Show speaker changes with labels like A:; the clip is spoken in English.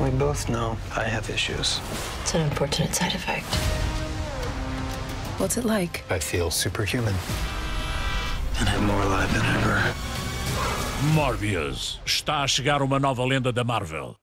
A: We both know I have issues.
B: It's an unfortunate side effect.
C: What's it like?
A: I feel superhuman. And I'm more alive than ever.
D: Morbius. Está a chegar uma nova lenda da Marvel.